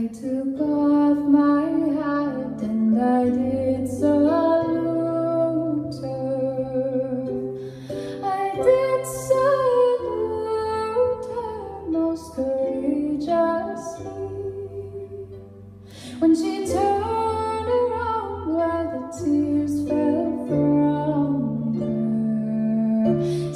I took off my hat and I did salute her. I did salute her most courageously. When she turned around while the tears fell from her,